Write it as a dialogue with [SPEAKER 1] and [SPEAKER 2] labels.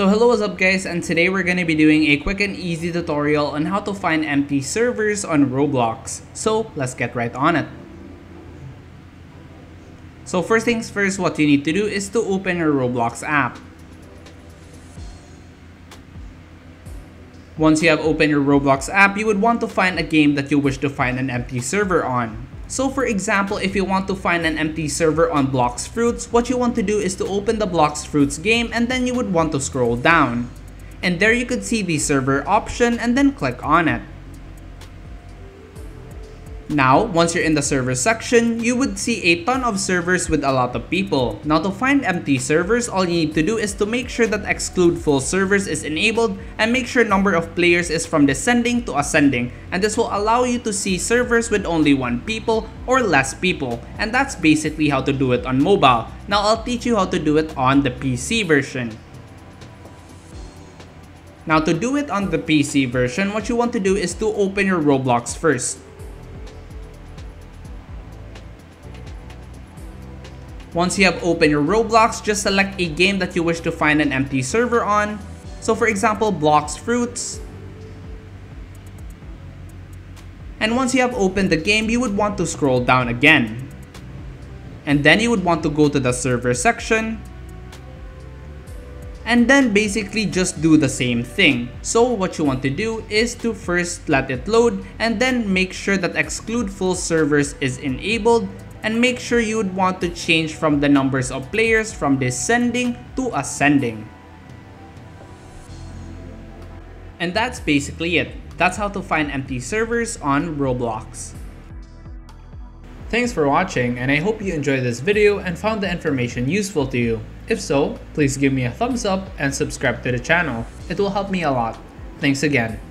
[SPEAKER 1] So hello what's up guys and today we're gonna be doing a quick and easy tutorial on how to find empty servers on Roblox. So let's get right on it. So first things first what you need to do is to open your Roblox app. Once you have opened your Roblox app, you would want to find a game that you wish to find an empty server on. So for example, if you want to find an empty server on Blox Fruits, what you want to do is to open the Blox Fruits game and then you would want to scroll down. And there you could see the server option and then click on it. Now, once you're in the server section, you would see a ton of servers with a lot of people. Now to find empty servers, all you need to do is to make sure that exclude full servers is enabled and make sure number of players is from descending to ascending. And this will allow you to see servers with only one people or less people. And that's basically how to do it on mobile. Now I'll teach you how to do it on the PC version. Now to do it on the PC version, what you want to do is to open your Roblox first. Once you have opened your Roblox, just select a game that you wish to find an empty server on. So for example, Blox Fruits. And once you have opened the game, you would want to scroll down again. And then you would want to go to the server section. And then basically just do the same thing. So what you want to do is to first let it load and then make sure that exclude full servers is enabled and make sure you would want to change from the numbers of players from descending to ascending. And that's basically it. That's how to find empty servers on Roblox. Thanks for watching and I hope you enjoyed this video and found the information useful to you. If so, please give me a thumbs up and subscribe to the channel. It will help me a lot. Thanks again.